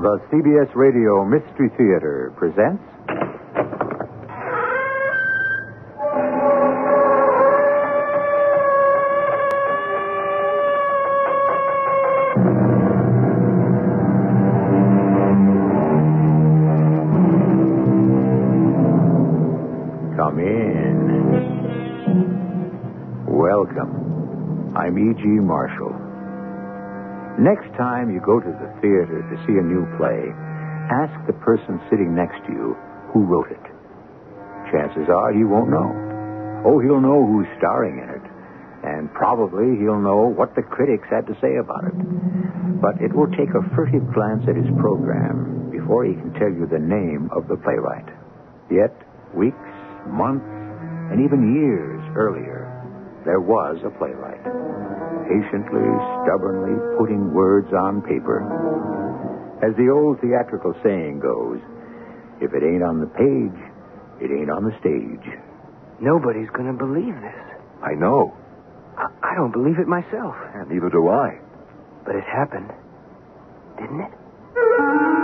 The CBS Radio Mystery Theater presents. Time you go to the theater to see a new play, ask the person sitting next to you who wrote it. Chances are he won't know. Oh, he'll know who's starring in it, and probably he'll know what the critics had to say about it. But it will take a furtive glance at his program before he can tell you the name of the playwright. Yet, weeks, months, and even years earlier, there was a playwright patiently, stubbornly putting words on paper. As the old theatrical saying goes, if it ain't on the page, it ain't on the stage. Nobody's going to believe this. I know. I, I don't believe it myself. And neither do I. But it happened. Didn't it?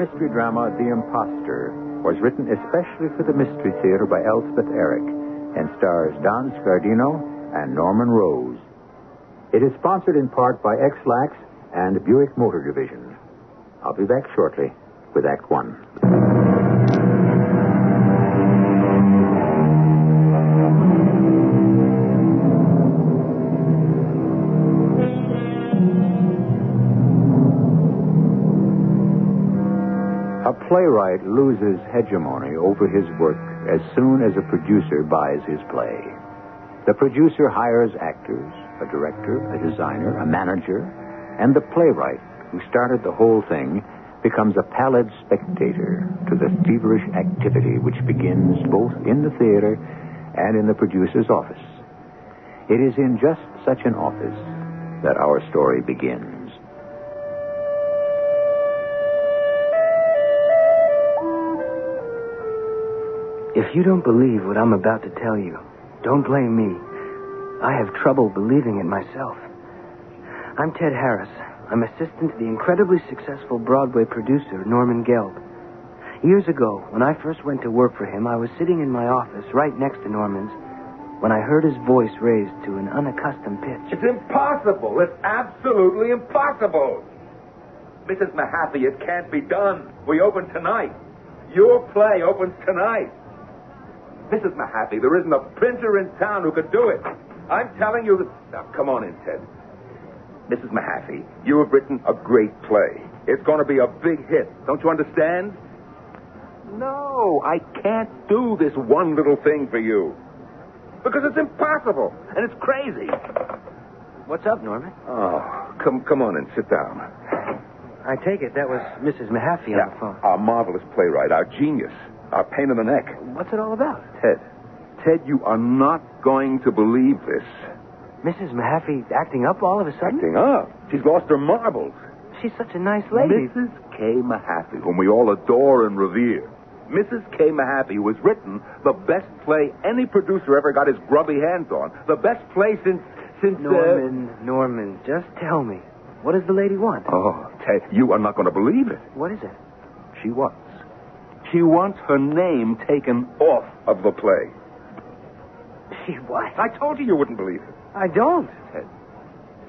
Mystery drama, The Imposter, was written especially for the Mystery Theater by Elspeth Eric and stars Don Scardino and Norman Rose. It is sponsored in part by Ex-Lax and Buick Motor Division. I'll be back shortly with Act One. Playwright loses hegemony over his work as soon as a producer buys his play. The producer hires actors, a director, a designer, a manager, and the playwright, who started the whole thing, becomes a pallid spectator to the feverish activity which begins both in the theater and in the producer's office. It is in just such an office that our story begins. If you don't believe what I'm about to tell you, don't blame me. I have trouble believing it myself. I'm Ted Harris. I'm assistant to the incredibly successful Broadway producer, Norman Gelb. Years ago, when I first went to work for him, I was sitting in my office right next to Norman's when I heard his voice raised to an unaccustomed pitch. It's impossible. It's absolutely impossible. Mrs. Mahaffey, it can't be done. We open tonight. Your play opens tonight. Mrs. Mahaffey, there isn't a printer in town who could do it. I'm telling you that. Now, come on in, Ted. Mrs. Mahaffey, you have written a great play. It's going to be a big hit. Don't you understand? No, I can't do this one little thing for you. Because it's impossible, and it's crazy. What's up, Norman? Oh, come, come on in, sit down. I take it that was Mrs. Mahaffey on the phone. our marvelous playwright, our genius, our pain in the neck. What's it all about? Ted, Ted, you are not going to believe this. Mrs. Mahaffey acting up all of a sudden? Acting up. She's lost her marbles. She's such a nice lady. Mrs. K. Mahaffey, whom we all adore and revere. Mrs. K. Mahaffey, was written the best play any producer ever got his grubby hands on. The best play since since uh, Norman, Norman, just tell me. What does the lady want? Oh, Ted, you are not going to believe it. What is it? She wants. She wants her name taken off of the play. She what? I told you you wouldn't believe it. I don't. Ted.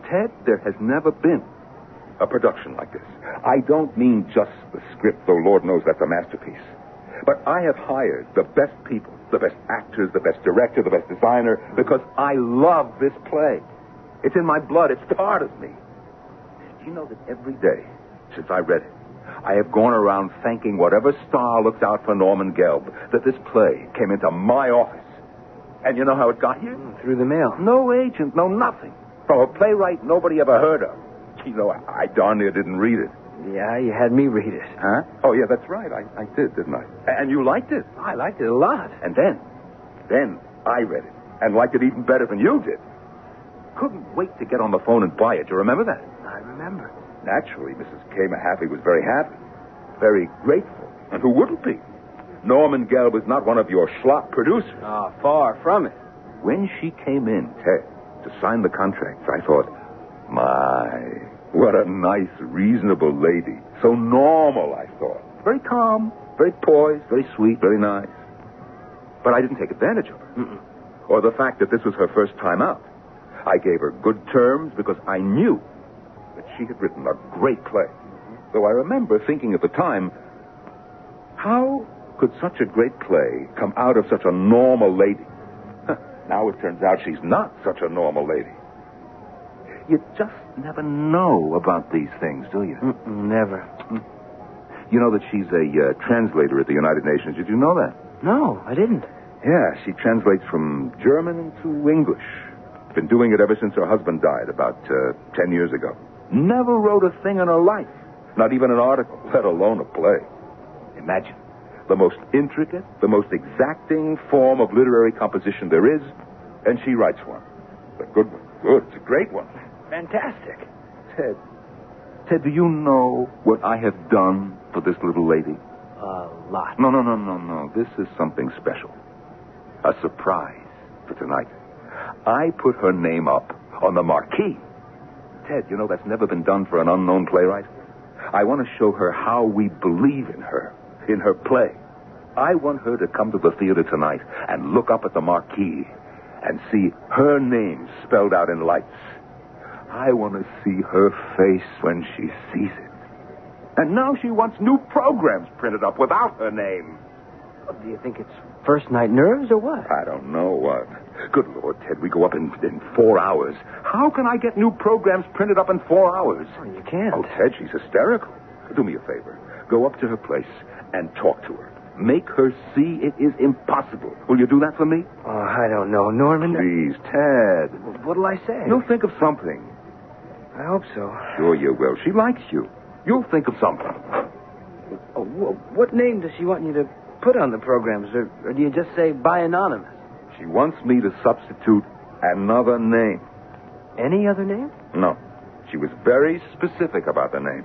Ted, there has never been a production like this. I don't mean just the script, though Lord knows that's a masterpiece. But I have hired the best people, the best actors, the best director, the best designer, because I love this play. It's in my blood. It's part of me. Do you know that every day since I read it, I have gone around thanking whatever star looked out for Norman Gelb that this play came into my office. And you know how it got here? Hmm, through the mail. No agent, no nothing. From a playwright nobody ever heard of. You know, I, I darn near didn't read it. Yeah, you had me read it. Huh? Oh, yeah, that's right. I, I did, didn't I? And you liked it. I liked it a lot. And then, then I read it and liked it even better than you did. Couldn't wait to get on the phone and buy it. You remember that? I remember. Naturally, Mrs. K. Mahaffey was very happy, very grateful. And who wouldn't be? Norman Gelb is not one of your schlock producers. Ah, far from it. When she came in, Ted, to sign the contracts, I thought, my, what a nice, reasonable lady. So normal, I thought. Very calm, very poised, very sweet, very nice. But I didn't take advantage of her. Mm-mm. Or the fact that this was her first time out. I gave her good terms because I knew she had written a great play. Though I remember thinking at the time, how could such a great play come out of such a normal lady? now it turns out she's not such a normal lady. You just never know about these things, do you? Mm-mm, never. You know that she's a uh, translator at the United Nations. Did you know that? No, I didn't. Yeah, she translates from German into English. Been doing it ever since her husband died about uh, ten years ago. Never wrote a thing in her life. Not even an article, let alone a play. Imagine. The most intricate, the most exacting form of literary composition there is, and she writes one. A good one. Good. It's a great one. Fantastic. Ted. Ted, do you know what I have done for this little lady? A lot. No, no, no, no, no. This is something special. A surprise for tonight. I put her name up on the marquee. Ted, you know that's never been done for an unknown playwright. I want to show her how we believe in her, in her play. I want her to come to the theater tonight and look up at the marquee and see her name spelled out in lights. I want to see her face when she sees it. And now she wants new programs printed up without her name. Do you think it's first night nerves or what? I don't know what. Good Lord, Ted, we go up in, in four hours. How can I get new programs printed up in four hours? Oh, you can't. Oh, Ted, she's hysterical. Do me a favor. Go up to her place and talk to her. Make her see it is impossible. Will you do that for me? Oh, I don't know, Norman. Please, Ted. What'll I say? You'll think of something. I hope so. Sure you will. She likes you. You'll think of something. Oh, what name does she want you to put on the programs, or, or do you just say by anonymous? She wants me to substitute another name. Any other name? No. She was very specific about the name.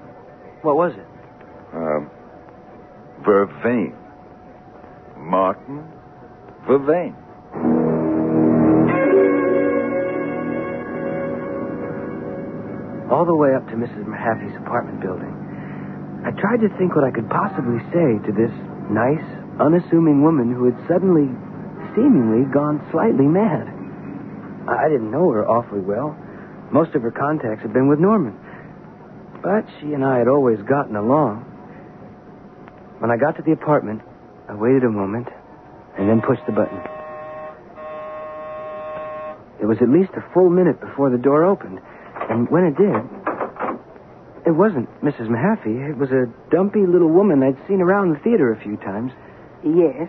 What was it? Um, Vervain. Martin Vervain. All the way up to Mrs. Mahaffey's apartment building. I tried to think what I could possibly say to this nice, unassuming woman who had suddenly, seemingly, gone slightly mad. I didn't know her awfully well. Most of her contacts had been with Norman. But she and I had always gotten along. When I got to the apartment, I waited a moment and then pushed the button. It was at least a full minute before the door opened, and when it did, it wasn't Mrs. Mahaffey. It was a dumpy little woman I'd seen around the theater a few times. Yes.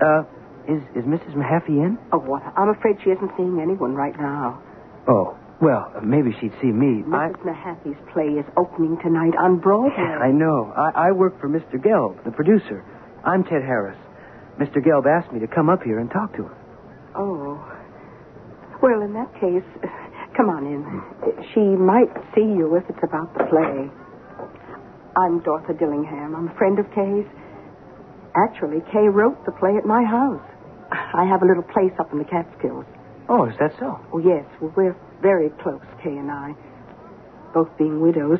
Uh, is is Mrs. Mahaffey in? Oh, what? I'm afraid she isn't seeing anyone right now. Oh, well, maybe she'd see me. I, Mrs. Mahaffey's play is opening tonight on Broadway. I know. I, I work for Mr. Gelb, the producer. I'm Ted Harris. Mr. Gelb asked me to come up here and talk to her. Oh. Well, in that case, come on in. She might see you if it's about the play. I'm Dorothy Dillingham. I'm a friend of Kay's. Actually, Kay wrote the play at my house. I have a little place up in the Catskills. Oh, is that so? Oh, yes. Well, we're very close, Kay and I. Both being widows.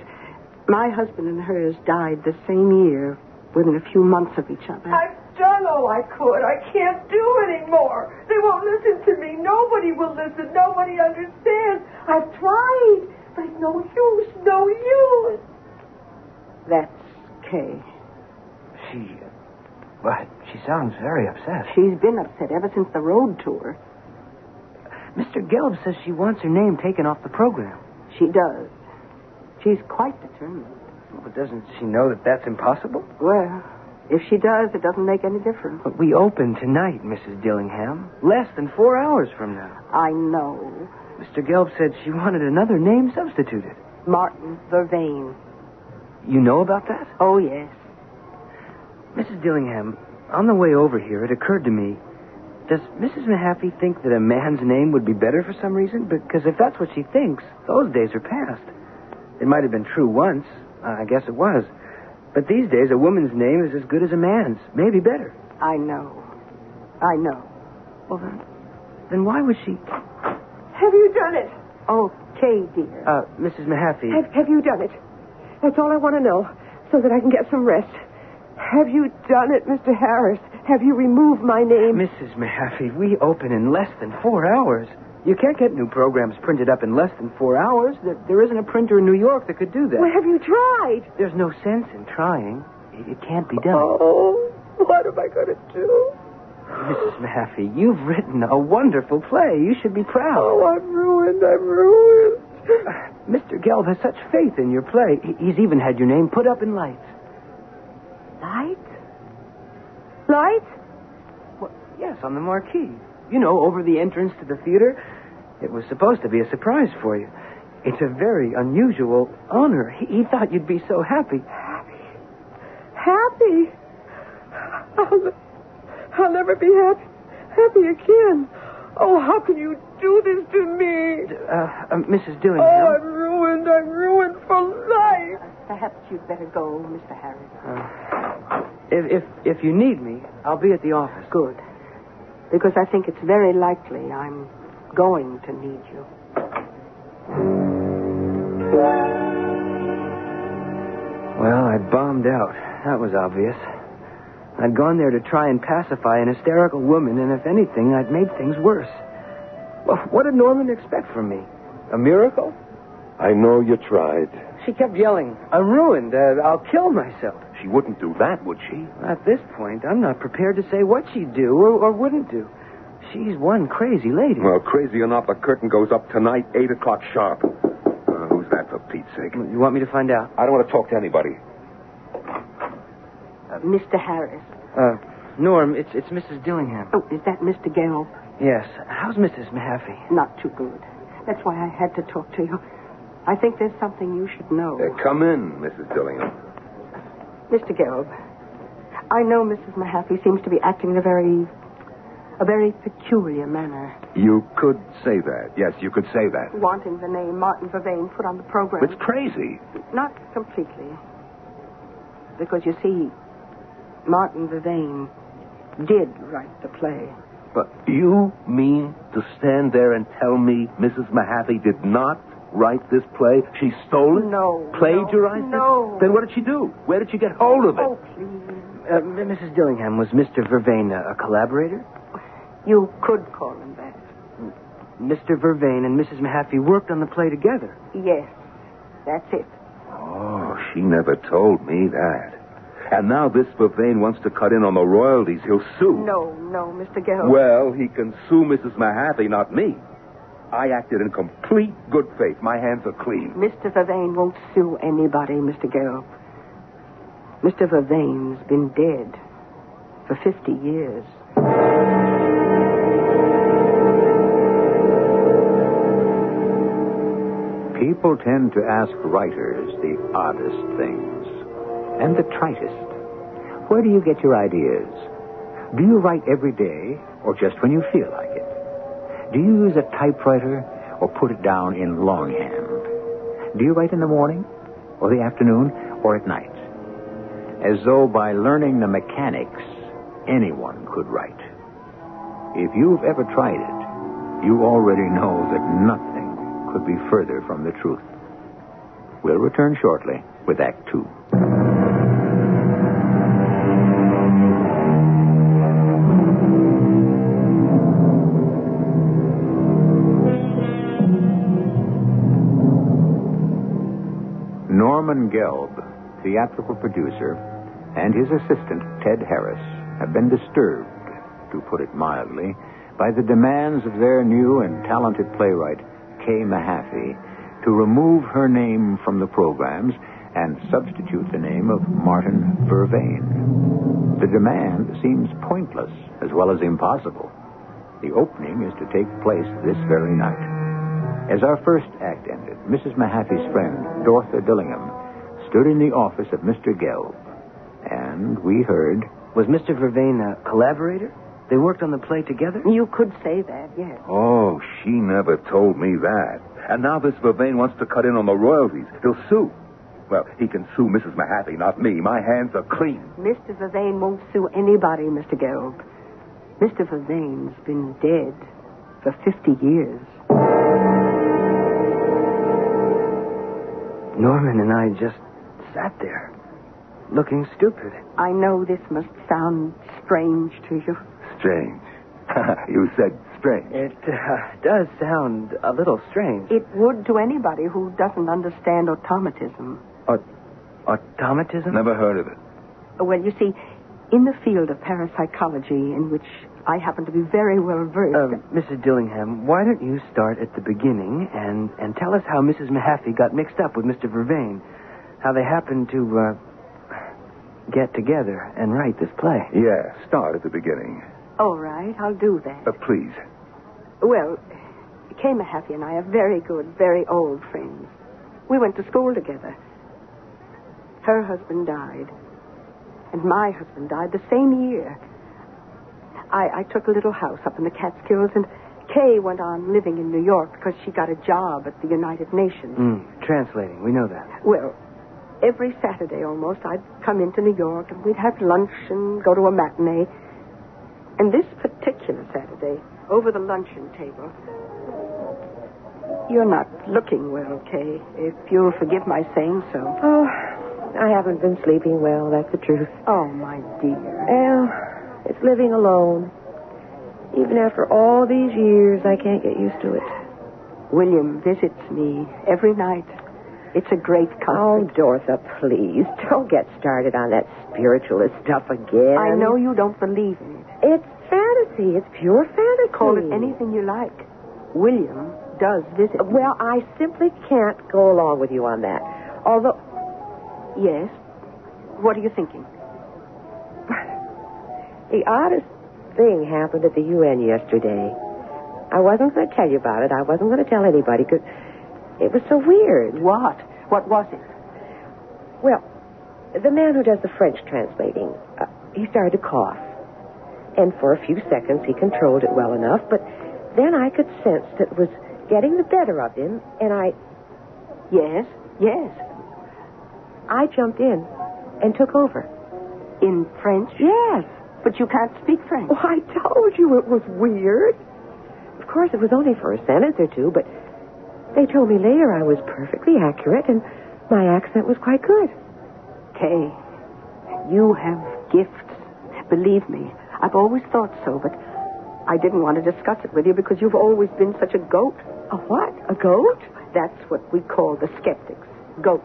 My husband and hers died the same year, within a few months of each other. I've done all I could. I can't do anymore. They won't listen to me. Nobody will listen. Nobody understands. I've tried, but it's no use. No use. That's Kay. She. But she sounds very upset. She's been upset ever since the road tour. Mr. Gelb says she wants her name taken off the program. She does. She's quite determined. But doesn't she know that that's impossible? Well, if she does, it doesn't make any difference. But we open tonight, Mrs. Dillingham. Less than four hours from now. I know. Mr. Gelb said she wanted another name substituted. Martin Vervain. You know about that? Oh, yes. Mrs. Dillingham, on the way over here, it occurred to me does Mrs. Mahaffey think that a man's name would be better for some reason? Because if that's what she thinks, those days are past. It might have been true once. I guess it was. But these days, a woman's name is as good as a man's, maybe better. I know. I know. Well, then, then why was she... Have you done it? Oh, Kay, dear. Uh, Mrs. Mahaffey. Have, have you done it? That's all I want to know, so that I can get some rest. Have you done it, Mr. Harris? Have you removed my name? Mrs. Mahaffey, we open in less than four hours. You can't get new programs printed up in less than four hours. There, there isn't a printer in New York that could do that. Well, have you tried? There's no sense in trying. It, it can't be done. Oh, what am I going to do? Mrs. Mahaffey, you've written a wonderful play. You should be proud. Oh, I'm ruined. I'm ruined. Mr. Gelb has such faith in your play. He's even had your name put up in lights. Light? Light? Well, yes, on the marquee. You know, over the entrance to the theater. It was supposed to be a surprise for you. It's a very unusual honor. He, he thought you'd be so happy. Happy. Happy? I'll, I'll never be happy, happy again. Oh, how can you do this to me? Uh, uh, Mrs. Oh, I'm ruined. I'm ruined for life. Perhaps you'd better go, Mr. Harris. Uh, if, if, if you need me, I'll be at the office. Good. Because I think it's very likely I'm going to need you. Well, I bombed out. That was obvious. I'd gone there to try and pacify an hysterical woman, and if anything, I'd made things worse. Well, what did Norman expect from me? A miracle? I know you tried. She kept yelling, I'm ruined. Uh, I'll kill myself. She wouldn't do that, would she? At this point, I'm not prepared to say what she'd do or, or wouldn't do. She's one crazy lady. Well, crazy or not, the curtain goes up tonight, 8 o'clock sharp. Uh, who's that, for Pete's sake? You want me to find out? I don't want to talk to anybody. Uh, Mr. Harris. Uh, Norm, it's, it's Mrs. Dillingham. Oh, is that Mr. Gelb? Yes. How's Mrs. Mahaffey? Not too good. That's why I had to talk to you. I think there's something you should know. Uh, come in, Mrs. Dillingham. Mr. Gelb, I know Mrs. Mahaffey seems to be acting in a very, a very peculiar manner, You could say that. Yes, you could say that. wanting the name Martin Vervain put on the program. It's crazy. Not completely. Because you see, Martin Vervain did write the play. But you mean to stand there and tell me Mrs. Mahaffey did not write this play? She stole it? No, Plagiarized no, no. it? Then what did she do? Where did she get hold of it? Oh, please. Uh, Mrs. Dillingham, was Mr. Vervain a, a collaborator? You could call him that. Mr. Vervain and Mrs. Mahaffey worked on the play together. Yes, that's it. Oh, she never told me that. And now this Vervain wants to cut in on the royalties. He'll sue. No, no, Mr. Gelb. Well, he can sue Mrs. Mahaffey, not me. I acted in complete good faith. My hands are clean. Mr. Vervain won't sue anybody, Mr. Gelb. Mr. Vervain's been dead for 50 years. People tend to ask writers the oddest things and the tritest. Where do you get your ideas? Do you write every day or just when you feel like it? Do you use a typewriter or put it down in longhand? Do you write in the morning or the afternoon or at night? As though by learning the mechanics, anyone could write. If you've ever tried it, you already know that nothing could be further from the truth. We'll return shortly with Act Two. Gelb, theatrical producer, and his assistant, Ted Harris, have been disturbed, to put it mildly, by the demands of their new and talented playwright, Kay Mahaffey, to remove her name from the programs and substitute the name of Martin Vervain. The demand seems pointless as well as impossible. The opening is to take place this very night. As our first act ended, Mrs. Mahaffey's friend, Dorothy Dillingham, stood in the office of Mr. Gelb, and we heard Was Mr. Vervain a collaborator? They worked on the play together? You could say that, yes. Oh, she never told me that. And now this Vervain wants to cut in on the royalties. He'll sue. Well, he can sue Mrs. Mahaffey, not me. My hands are clean. Mr. Vervain won't sue anybody, Mr. Gelb. Mr. Vervain's been dead for 50 years. Norman and I just sat there, looking stupid. I know this must sound strange to you. Strange. you said strange. It uh, does sound a little strange. It would to anybody who doesn't understand automatism. Automatism? Never heard of it. Well, you see, in the field of parapsychology, in which I happen to be very well versed. Uh, Mrs. Dillingham, why don't you start at the beginning and, and tell us how Mrs. Mahaffey got mixed up with Mr. Vervain? How they happened to uh, get together and write this play? Yeah, start at the beginning. All right, I'll do that. Uh, please. Well, Kay Mahaffey and I are very good, very old friends. We went to school together. Her husband died, and my husband died the same year. I, I took a little house up in the Catskills, and Kay went on living in New York because she got a job at the United Nations. Mm, translating, we know that. Well, every Saturday almost, I'd come into New York, and we'd have lunch and go to a matinee. And this particular Saturday, over the luncheon table, you're not looking well, Kay, if you'll forgive my saying so. Oh, I haven't been sleeping well, that's the truth. Oh, my dear. Well, it's living alone. Even after all these years, I can't get used to it. William visits me every night. It's a great Oh, comfort. Dorotha, please, don't get started on that spiritualist stuff again. I know you don't believe in it. It's fantasy. It's pure fantasy. Call it anything you like. William does visit. me. Well, I simply can't go along with you on that. Although, yes. What are you thinking? the oddest thing happened at the UN yesterday. I wasn't going to tell you about it. I wasn't going to tell anybody because it was so weird. What? What was it? Well, the man who does the French translating, uh, he started to cough. And for a few seconds, he controlled it well enough, but then I could sense that it was getting the better of him, and I, Yes, yes. I jumped in and took over. In French? Yes. But you can't speak French. Oh, I told you it was weird. Of course, it was only for a sentence or two, but they told me later I was perfectly accurate and my accent was quite good. Kay, you have gifts. Believe me, I've always thought so, but I didn't want to discuss it with you because you've always been such a goat. A what? A goat? That's what we call the skeptics. Goats.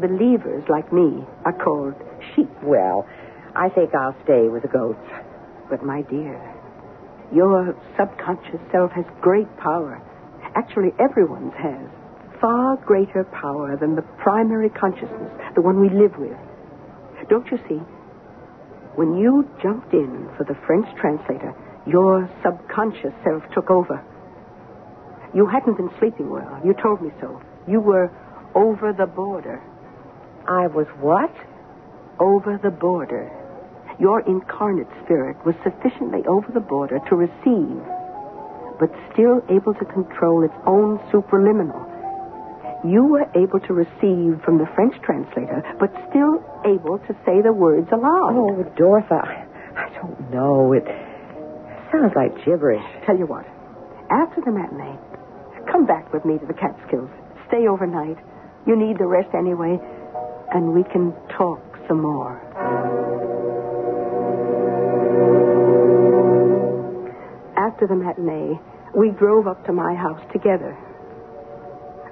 Believers like me are called sheep. Well, I think I'll stay with the goats. But my dear, your subconscious self has great power. Actually, everyone's has. Far greater power than the primary consciousness, the one we live with. Don't you see? When you jumped in for the French translator, your subconscious self took over. You hadn't been sleeping well. You told me so. You were over the border. I was what? Over the border. Your incarnate spirit was sufficiently over the border to receive, but still able to control its own supraliminal. You were able to receive from the French translator, but still able to say the words aloud. Oh, Dorotha, I, I don't know. It sounds like gibberish. Tell you what, after the matinee, come back with me to the Catskills. Stay overnight. You need the rest anyway, and we can talk some more. After the matinee, we drove up to my house together.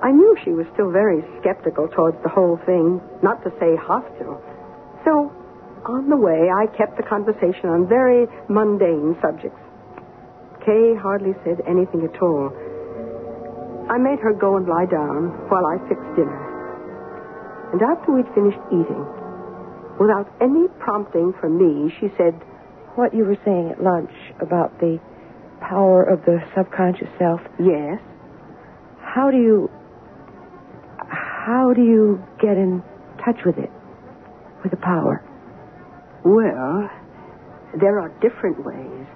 I knew she was still very skeptical towards the whole thing, not to say hostile. So, on the way, I kept the conversation on very mundane subjects. Kay hardly said anything at all. I made her go and lie down while I fixed dinner. And after we'd finished eating, without any prompting from me, she said, What you were saying at lunch about the power of the subconscious self, Yes, how do you. How do you get in touch with it? With the power? well, there are different ways.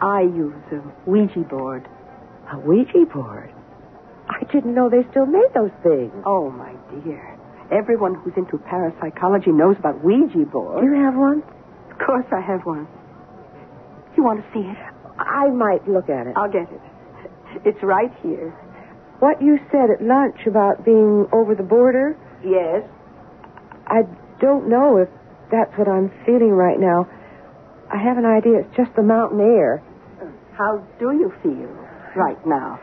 I use a Ouija board. A Ouija board? I didn't know they still made those things. Oh, my dear. Everyone who's into parapsychology knows about Ouija Do boards. you have one? Of course I have one. You want to see it? I might look at it. I'll get it. It's right here. What you said at lunch about being over the border, Yes. I don't know if that's what I'm feeling right now. I have an idea it's just the mountain air. How do you feel right now?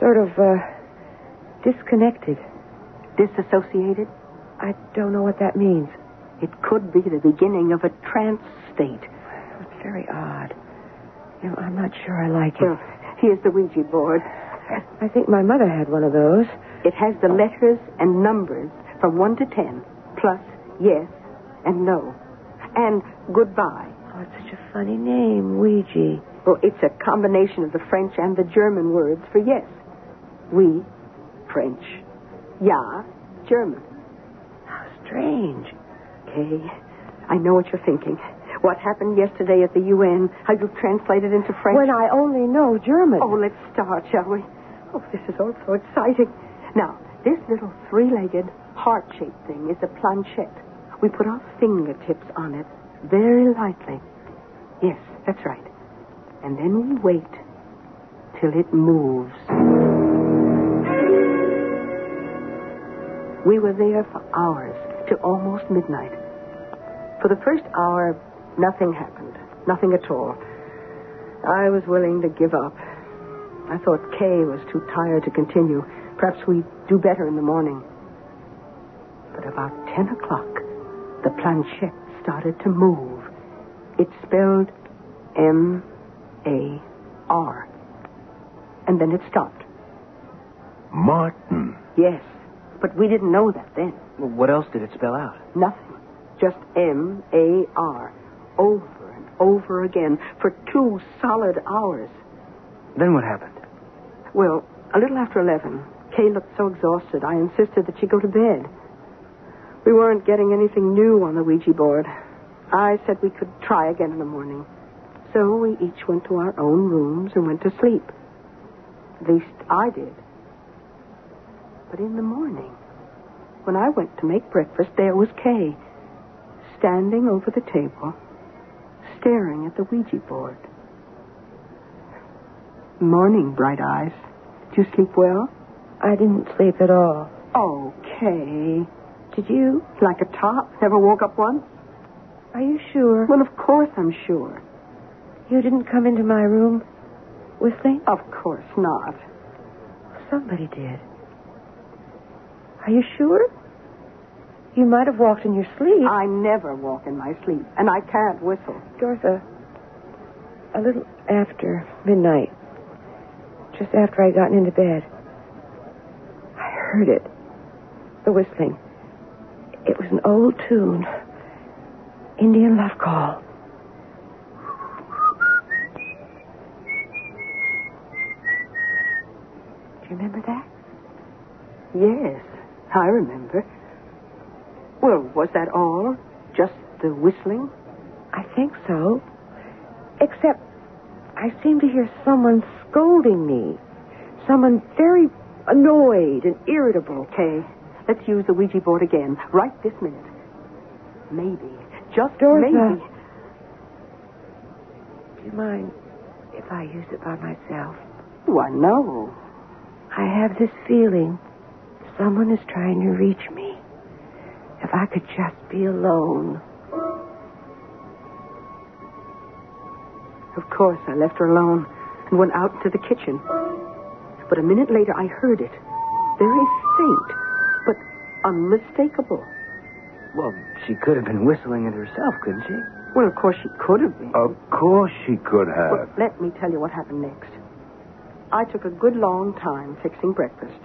Sort of, uh, disconnected. Disassociated? I don't know what that means. It could be the beginning of a trance state. It's very odd. Know, I'm not sure I like it. Well, here's the Ouija board. I think my mother had one of those. It has the letters and numbers from 1 to 10, plus yes and no, and goodbye. Oh, it's such a funny name, Ouija. Well, it's a combination of the French and the German words for yes. Oui, French. Ja, German. How strange. Okay, I know what you're thinking. What happened yesterday at the UN? How you translated into French? When I only know German. Oh, let's start, shall we? Oh, this is all so exciting. Now, this little three-legged, heart-shaped thing is a planchette. We put our fingertips on it very lightly. Yes, that's right. And then we wait till it moves. We were there for hours, till almost midnight. For the first hour, nothing happened. Nothing at all. I was willing to give up. I thought Kay was too tired to continue. Perhaps we'd do better in the morning. But about 10 o'clock, the planchette started to move. It spelled M A R. And then it stopped. Martin. Yes, but we didn't know that then. Well, what else did it spell out? Nothing. Just M A R. Over and over again for two solid hours. Then what happened? Well, a little after 11, Kay looked so exhausted, I insisted that she go to bed. We weren't getting anything new on the Ouija board. I said we could try again in the morning. So we each went to our own rooms and went to sleep. At least I did. But in the morning, when I went to make breakfast, there was Kay, standing over the table, staring at the Ouija board. Morning, Bright Eyes. Did you sleep well? I didn't sleep at all. Okay. Did you? Like a top? Never woke up once? Are you sure? Well, of course I'm sure. You didn't come into my room whistling? Of course not. Somebody did. Are you sure? You might have walked in your sleep. I never walk in my sleep, and I can't whistle. Dorotha, a little after midnight, just after I'd gotten into bed, I heard it. The whistling. It was an old tune. Indian love call. Do you remember that? Yes, I remember. Well, was that all? Just the whistling? I think so. Except I seem to hear someone scolding me. Someone very annoyed and irritable. Okay, let's use the Ouija board again, right this minute. Maybe, just Dorotha. maybe. Do you mind if I use it by myself? Why, no. I have this feeling someone is trying to reach me. If I could just be alone. Of course, I left her alone and went out into the kitchen. But a minute later, I heard it. Very faint, but unmistakable. Well, she could have been whistling it herself, couldn't she? Well, of course, she could have been. Of course she could Well, have. let me tell you what happened next. I took a good long time fixing breakfast.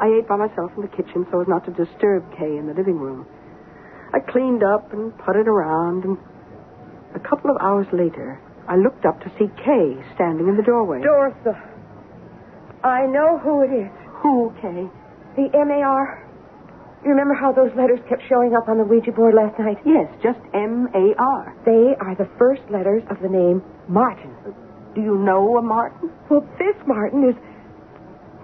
I ate by myself in the kitchen so as not to disturb Kay in the living room. I cleaned up and putted around, and a couple of hours later, I looked up to see Kay standing in the doorway. Dorothy, I know who it is. Who, Kay? The M.A.R. You remember how those letters kept showing up on the Ouija board last night? Yes, just M A R. They are the first letters of the name Martin. Do you know a Martin? Well, this Martin is.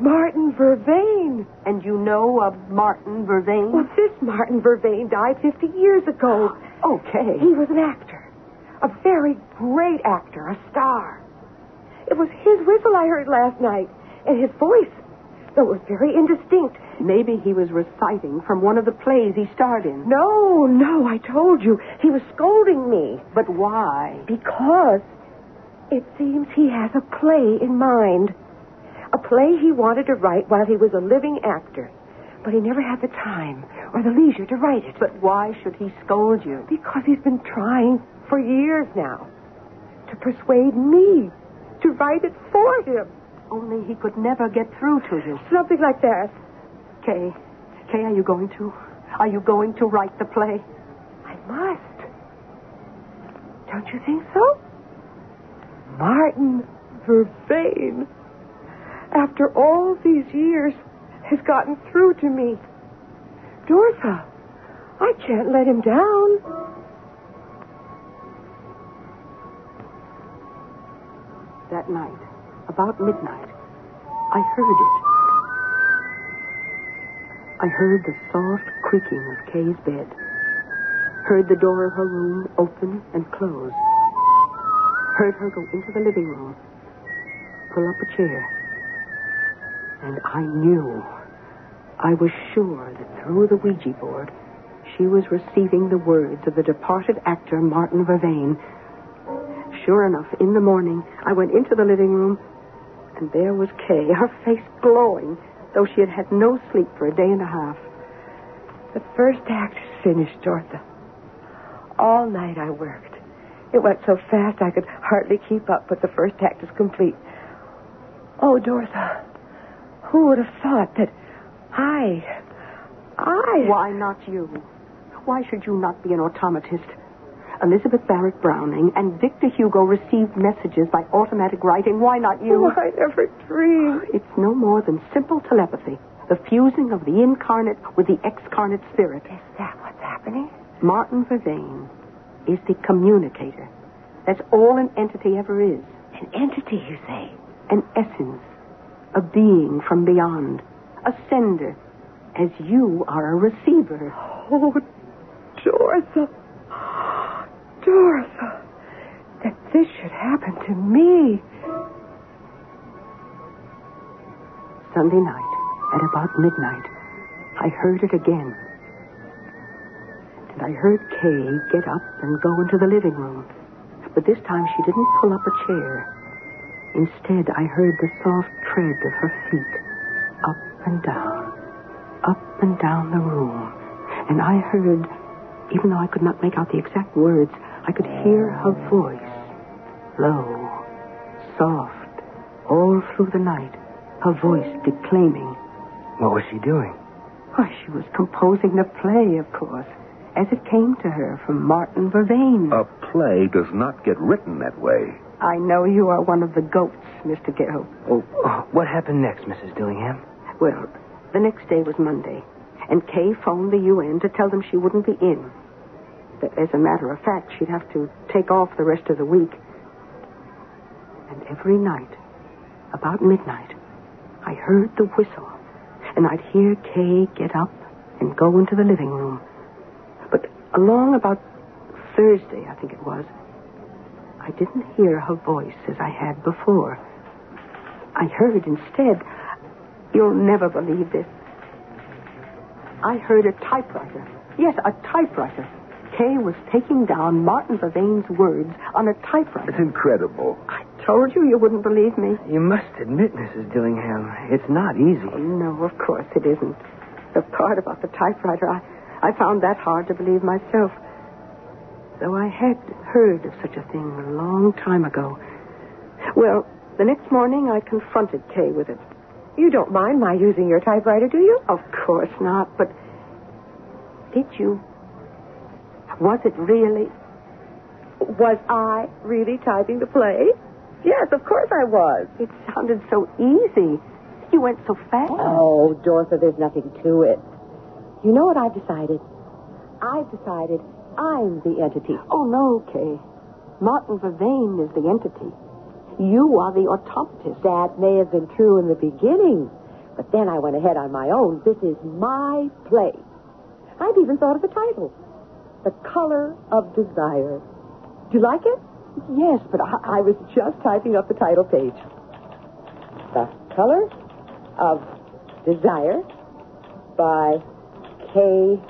Martin Vervain. And you know of Martin Vervain? Well, this Martin Vervain died 50 years ago. Okay. He was an actor. A very great actor, a star. It was his whistle I heard last night, and his voice, though it was very indistinct. Maybe he was reciting from one of the plays he starred in. No, no, I told you. He was scolding me. But why? Because it seems he has a play in mind. A play he wanted to write while he was a living actor. But he never had the time or the leisure to write it. But why should he scold you? Because he's been trying for years now to persuade me to write it for him. Only he could never get through to you. Something like that. Kay, Kay, are you going to? Are you going to write the play? I must. Don't you think so? Martin Vervain, after all these years, has gotten through to me. Dorotha, I can't let him down. That night, about midnight, I heard it. I heard the soft creaking of Kay's bed. Heard the door of her room open and close. Heard her go into the living room, pull up a chair. And I knew, I was sure that through the Ouija board, she was receiving the words of the departed actor Martin Vervain. Sure enough, in the morning, I went into the living room, and there was Kay, her face glowing, though she had had no sleep for a day and a half. The first act is finished, Dorotha. All night I worked. It went so fast I could hardly keep up, but the first act is complete. Oh, Dorotha, who would have thought that I, I... Why not you? Why should you not be an automatist? Elizabeth Barrett Browning and Victor Hugo received messages by automatic writing. Why not you? Oh, I never dreamed. It's no more than simple telepathy, the fusing of the incarnate with the excarnate spirit. Is that what's happening? Martin Vervain is the communicator. That's all an entity ever is. An entity, you say? An essence, a being from beyond, a sender, as you are a receiver. Oh, Dorotha. Dorotha. That this should happen to me. Sunday night, at about midnight, I heard it again. And I heard Kay get up and go into the living room. But this time she didn't pull up a chair. Instead, I heard the soft tread of her feet up and down, up and down the room. And I heard, even though I could not make out the exact words, I could hear her voice, low, soft, all through the night, her voice declaiming. What was she doing? Why, she was composing the play, of course, as it came to her from Martin Vervain. A play does not get written that way. I know you are one of the goats, Mr. Gill. Oh, oh, what happened next, Mrs. Dillingham? Well, the next day was Monday, and Kay phoned the UN to tell them she wouldn't be in. That, as a matter of fact, she'd have to take off the rest of the week. And every night, about midnight, I heard the whistle, and I'd hear Kay get up and go into the living room. But along about Thursday, I think it was, I didn't hear her voice as I had before. I heard instead, you'll never believe this. I heard a typewriter. Yes, a typewriter. Kay was taking down Martin Vervain's words on a typewriter. It's incredible. I told you you wouldn't believe me. You must admit, Mrs. Dillingham, it's not easy. Oh, no, of course it isn't. The part about the typewriter, I, I found that hard to believe myself. Though I had heard of such a thing a long time ago. Well, the next morning I confronted Kay with it. You don't mind my using your typewriter, do you? Of course not, but did you? Was it really? Was I really typing the play? Yes, of course I was. It sounded so easy. You went so fast. Oh, Dorotha, there's nothing to it. You know what I've decided? I've decided I'm the entity. Oh, no, Kay. Martin Vervain is the entity. You are the automatist. That may have been true in the beginning, But then I went ahead on my own. This is my play. I've even thought of the title The Color of Desire. Do you like it? Yes, but I, I was just typing up the title page. The Color of Desire by Kay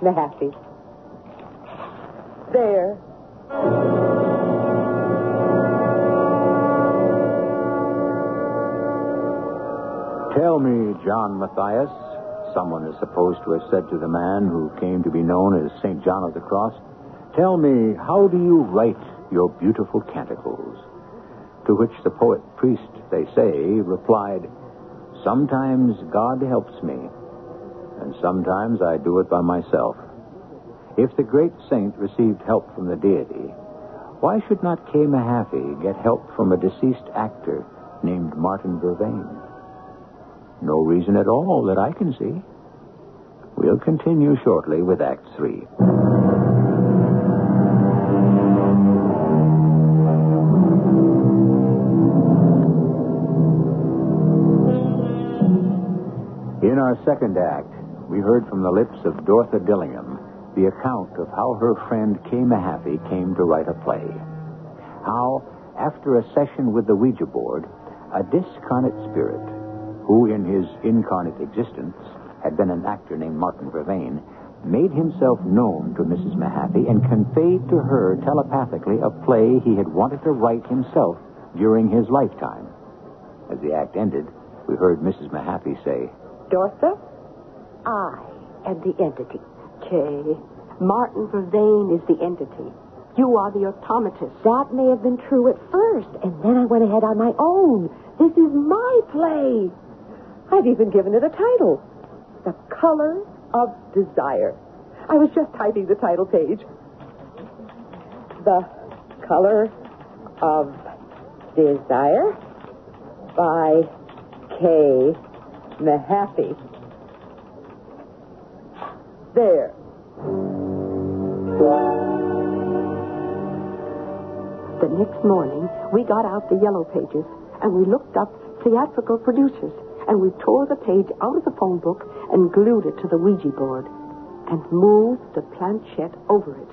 Mahaffey. Tell me, John Matthias, someone is supposed to have said to the man who came to be known as St. John of the Cross, tell me, how do you write your beautiful canticles? To which the poet priest, they say, replied, Sometimes God helps me, and sometimes I do it by myself. If the great saint received help from the deity, why should not Kay Mahaffey get help from a deceased actor named Martin Vervain? No reason at all that I can see. We'll continue shortly with Act Three. In our second act, we heard from the lips of Dorothy Dillingham the account of how her friend Kay Mahaffey came to write a play. How, after a session with the Ouija board, a discarnate spirit, who in his incarnate existence had been an actor named Martin Vervain, made himself known to Mrs. Mahaffey and conveyed to her telepathically a play he had wanted to write himself during his lifetime. As the act ended, we heard Mrs. Mahaffey say, Dorothy, I am the entity. Kay, Martin Vervain is the entity. You are the automatist. That may have been true at first, and then I went ahead on my own. This is my play. I've even given it a title The Color of Desire. I was just typing the title page. The Color of Desire by Kay Mahaffey. There. The next morning, we got out the yellow pages and we looked up theatrical producers and we tore the page out of the phone book and glued it to the Ouija board and moved the planchette over it.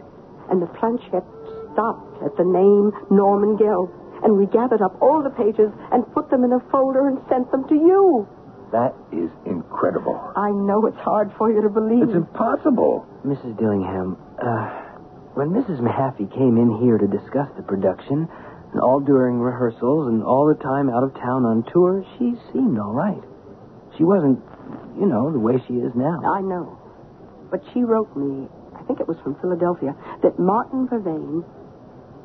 And the planchette stopped at the name Norman Gelb. And we gathered up all the pages and put them in a folder and sent them to you. That is incredible. I know it's hard for you to believe. It's impossible. Mrs. Dillingham, uh, when Mrs. Mahaffey came in here to discuss the production, and all during rehearsals and all the time out of town on tour, she seemed all right. She wasn't, you know, the way she is now. I know. But she wrote me, I think it was from Philadelphia, that Martin Vervain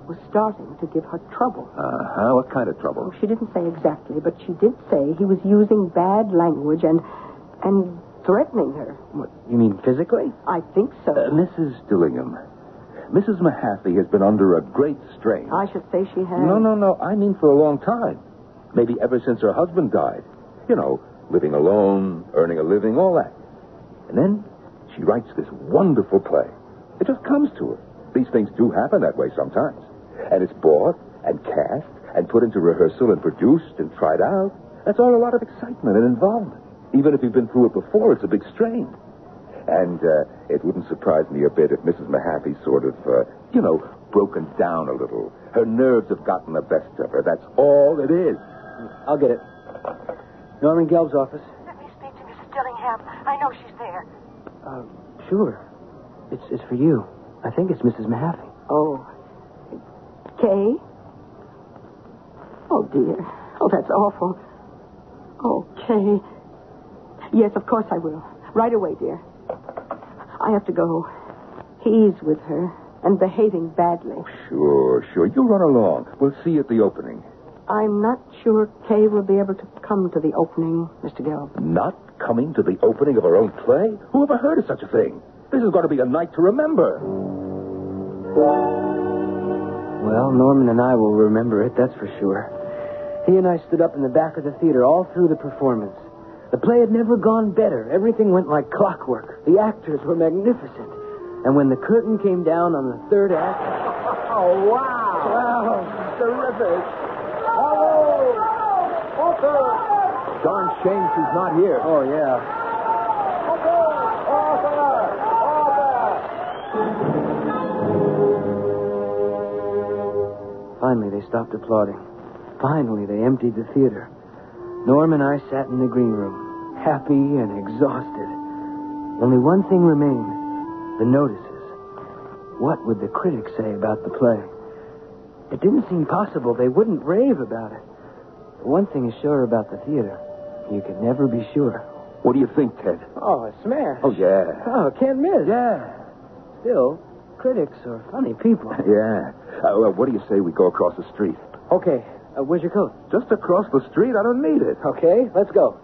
was starting to give her trouble. Uh-huh. What kind of trouble? Oh, she didn't say exactly, but she did say he was using bad language and and threatening her. What, you mean physically? I think so. Uh, Mrs. Dillingham, Mrs. Mahaffey has been under a great strain. I should say she has. No, no, no. I mean for a long time. Maybe ever since her husband died. You know, living alone, earning a living, all that. And then she writes this wonderful play. It just comes to her. These things do happen that way sometimes. And it's bought and cast and put into rehearsal and produced and tried out. That's all a lot of excitement and involvement. Even if you've been through it before, it's a big strain. And uh, it wouldn't surprise me a bit if Mrs. Mahaffey's sort of, uh, you know, broken down a little. Her nerves have gotten the best of her. That's all it is. I'll get it. Norman Gelb's office. Let me speak to Mrs. Dillingham. I know she's there. Uh, sure. It's, it's for you. I think it's Mrs. Mahaffey. Oh. Kay? Oh, dear. Oh, that's awful. Oh, Kay. Yes, of course I will. Right away, dear. I have to go. He's with her and behaving badly. Oh, sure, sure. You run along. We'll see you at the opening. I'm not sure Kay will be able to come to the opening, Mr. Gelb. Not coming to the opening of her own play? Who ever heard of such a thing? This is going to be a night to remember. Well, Norman and I will remember it, that's for sure. He and I stood up in the back of the theater all through the performance. The play had never gone better. Everything went like clockwork. The actors were magnificent. And when the curtain came down on the third act. Oh, wow. Wow, terrific. Bravo! Darn shame she's not here. Oh, yeah. Finally, they stopped applauding. Finally, they emptied the theater. Norm and I sat in the green room, happy and exhausted. Only one thing remained the notices. What would the critics say about the play? It didn't seem possible they wouldn't rave about it. But one thing is sure about the theater you could never be sure. What do you think, Ted? Oh, a smash. Oh, yeah. Oh, can't miss. Yeah. Still, critics are funny people. Yeah. Uh, well, what do you say we go across the street? Okay, uh, where's your coat? Just across the street? I don't need it. Okay, let's go.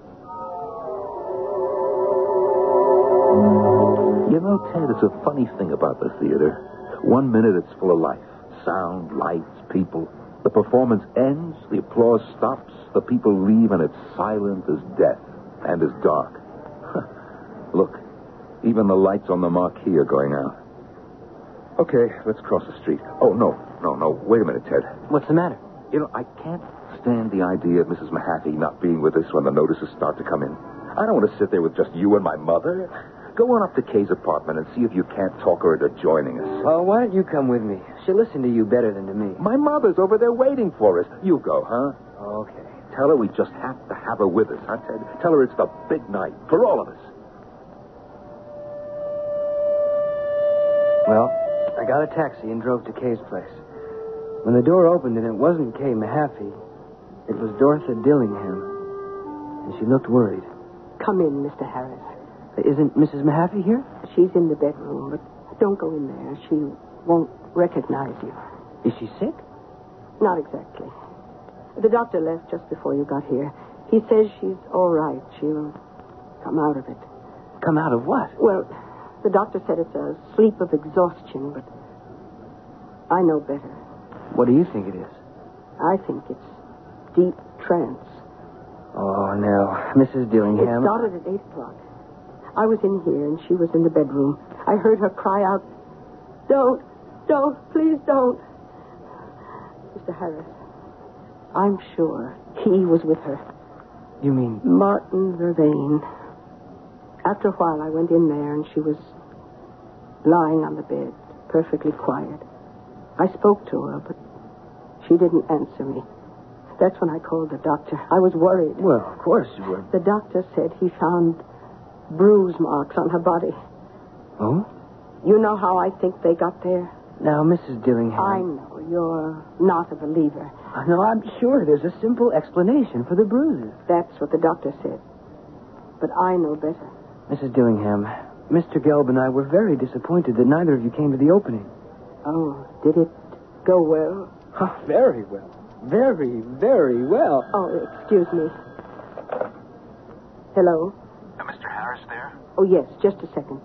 You know, Ted, it's a funny thing about the theater. One minute it's full of life sound, lights, people. The performance ends, the applause stops, the people leave, and it's silent as death and as dark. Look, even the lights on the marquee are going out. Okay, let's cross the street. Oh, no, no, no. Wait a minute, Ted. What's the matter? You know, I can't stand the idea of Mrs. Mahaffey not being with us when the notices start to come in. I don't want to sit there with just you and my mother. Go on up to Kay's apartment and see if you can't talk her into joining us. Well, why don't you come with me? She'll listen to you better than to me. My mother's over there waiting for us. You go, huh? Okay. Tell her we just have to have her with us, huh, Ted? Tell her it's the big night for all of us. Well, I got a taxi and drove to Kay's place. When the door opened and it wasn't Kay Mahaffey, it was Dorothy Dillingham. And she looked worried. Come in, Mr. Harris. Isn't Mrs. Mahaffey here? She's in the bedroom, but don't go in there. She won't recognize you. Is she sick? Not exactly. The doctor left just before you got here. He says she's all right. She'll come out of it. Come out of what? Well, the doctor said it's a sleep of exhaustion, but I know better. What do you think it is? I think it's deep trance. Oh, no. Mrs. Dillingham. It started at 8 o'clock. I was in here, and she was in the bedroom. I heard her cry out, Don't, don't, please don't. Mr. Harris, I'm sure he was with her. You mean Martin Vervain. After a while, I went in there, and she was lying on the bed, perfectly quiet. I spoke to her, but she didn't answer me. That's when I called the doctor. I was worried. Well, of course you were. The doctor said he found bruise marks on her body. Oh? You know how I think they got there? Now, Mrs. Dillingham. I know. You're not a believer. No, I'm sure there's a simple explanation for the bruises. That's what the doctor said. But I know better. Mrs. Dillingham, Mr. Gelb and I were very disappointed that neither of you came to the opening. Oh, did it go well? Oh, very well. Very, very well. Oh, excuse me. Hello? Uh, Mr. Harris there? Oh, yes, just a second.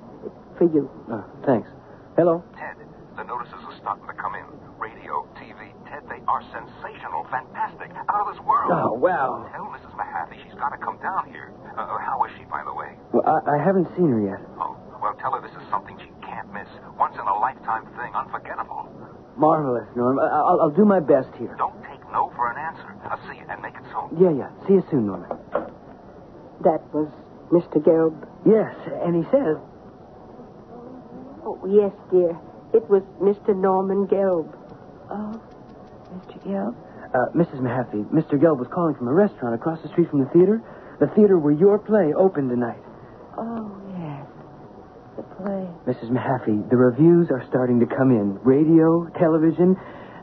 For you. Oh, thanks. Hello. Ted, the notices are starting to come in. Radio, TV, Ted, they are sensational, fantastic, out of this world. Oh, well. Tell Mrs. Mahaffey she's got to come down here. Uh, uh, how is she, by the way? Well, I, I haven't seen her yet. Oh, well, tell her this is something she can't miss. Once in a lifetime thing, unforgettable. Marvelous, Norm. I, I'll, I'll do my best here. Don't take no for an answer. I'll see you and make it soon. Yeah, yeah. See you soon, Norman. That was Mr. Gelb. Yes, and he says. Oh, yes, dear. It was Mr. Norman Gelb. Oh, Mr. Gelb? Uh, Mrs. Mahaffey, Mr. Gelb was calling from a restaurant across the street from the theater. The theater where your play opened tonight. Oh, yes. The play. Mrs. Mahaffey, the reviews are starting to come in. Radio, television.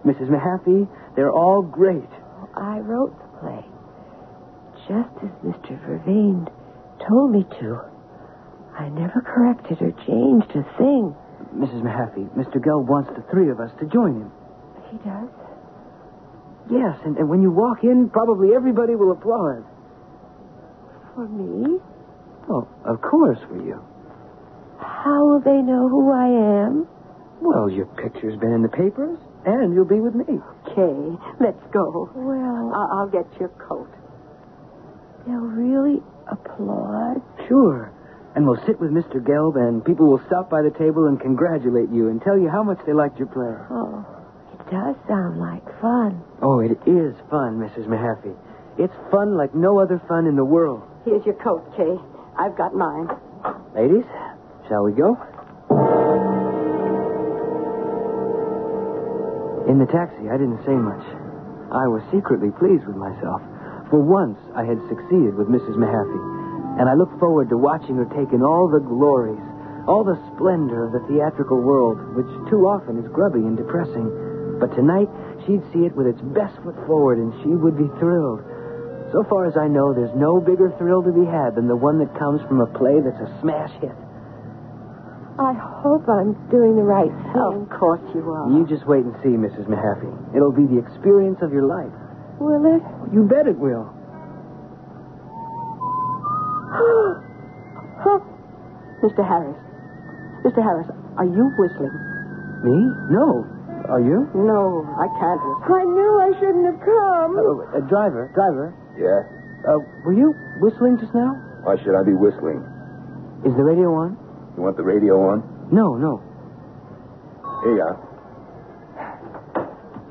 Mrs. Mahaffey, they're all great. Oh, I wrote the play. Just as Mr. Vervain told me to. I never corrected or changed a thing. Mrs. Mahaffey, Mr. Gelb wants the three of us to join him. He does? Yes, and, and when you walk in, probably everybody will applaud. For me? Oh, of course for you. How will they know who I am? Well, your picture's been in the papers, and you'll be with me. Kay, let's go. Well, I- I'll get your coat. they'll really applaud. Sure. And we'll sit with Mr. Gelb, and people will stop by the table and congratulate you and tell you how much they liked your play. Oh, it does sound like fun. Oh, it is fun, Mrs. Mahaffey. It's fun like no other fun in the world. Here's your coat, Kay. I've got mine. Ladies, shall we go? In the taxi, I didn't say much. I was secretly pleased with myself. For once, I had succeeded with Mrs. Mahaffey, and I looked forward to watching her take in all the glories, all the splendor of the theatrical world, which too often is grubby and depressing. But tonight, she'd see it with its best foot forward, and she would be thrilled. So far as I know, there's no bigger thrill to be had than the one that comes from a play that's a smash hit. I hope I'm doing the right thing. Of course you are. You just wait and see, Mrs. Mahaffey. It'll be the experience of your life. Will it? You bet it will. Mr. Harris. Mr. Harris, are you whistling? Me? No. Are you? No, I can't whistle. I knew I shouldn't have come. Oh, uh, driver, driver. Yeah? Uh, were you whistling just now? Why should I be whistling? Is the radio on? You want the radio on? No, no. Here you are.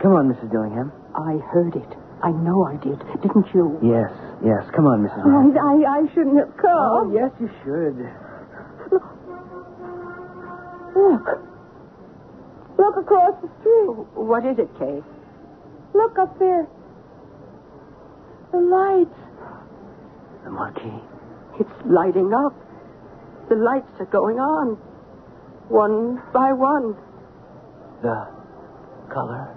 Come on, Mrs. Dillingham. I heard it. I know I did. Didn't you? Yes, yes. Come on, Mrs. Oh, I, I, I shouldn't have come. Oh, yes, you should. Look. Look across the street. What is it, Kay? Look up there. The lights. The marquee. It's lighting up. The lights are going on. One by one. The color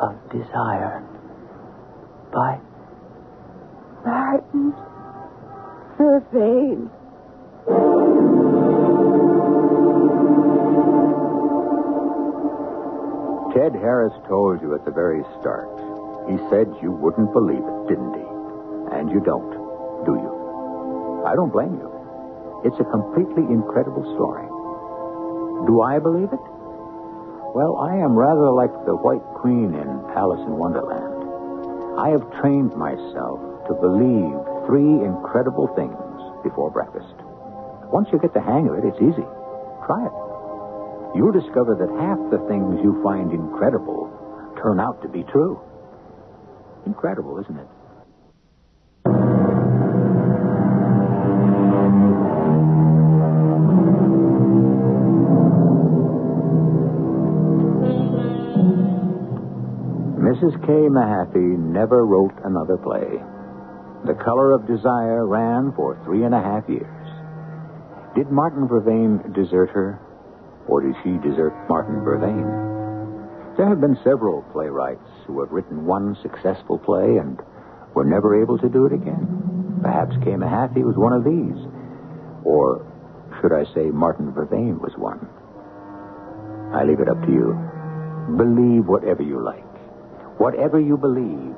of desire. By Martin. Vervain. Ted Harris told you at the very start. He said you wouldn't believe it, didn't he? And you don't, do you? I don't blame you. It's a completely incredible story. Do I believe it? Well, I am rather like the White Queen in Alice in Wonderland. I have trained myself to believe three incredible things before breakfast. Once you get the hang of it, it's easy. Try it. You'll discover that half the things you find incredible turn out to be true. Incredible, isn't it? Mrs. K. Mahaffey never wrote another play. The Color of Desire ran for three and a half years. Did Martin Vervain desert her? Or did she desert Martin Vervain? There have been several playwrights who have written one successful play and were never able to do it again. Perhaps Kay Mahaffey was one of these. Or should I say Martin Vervain was one? I leave it up to you. Believe whatever you like. Whatever you believe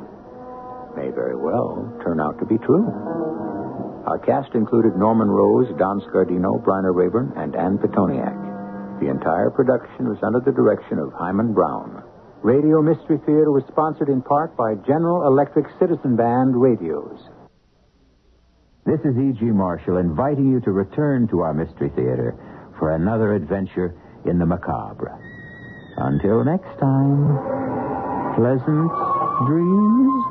may very well turn out to be true. Our cast included Norman Rose, Don Scardino, Bryna Raeburn, and Ann Pitoniak. The entire production was under the direction of Himan Brown. Radio Mystery Theater was sponsored in part by General Electric Citizen Band Radios. This is E.G. Marshall inviting you to return to our Mystery Theater for another adventure in the macabre. Until next time, pleasant dreams.